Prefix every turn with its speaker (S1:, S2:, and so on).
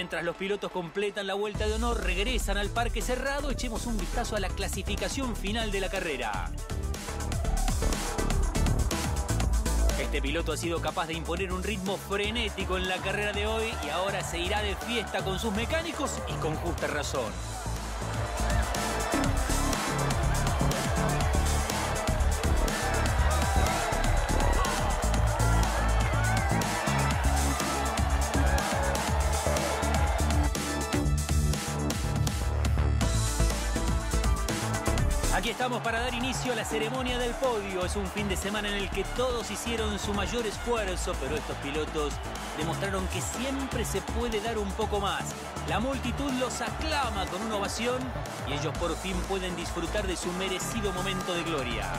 S1: Mientras los pilotos completan la vuelta de honor, regresan al parque cerrado, echemos un vistazo a la clasificación final de la carrera. Este piloto ha sido capaz de imponer un ritmo frenético en la carrera de hoy y ahora se irá de fiesta con sus mecánicos y con justa razón. Estamos para dar inicio a la ceremonia del podio. Es un fin de semana en el que todos hicieron su mayor esfuerzo, pero estos pilotos demostraron que siempre se puede dar un poco más. La multitud los aclama con una ovación y ellos por fin pueden disfrutar de su merecido momento de gloria.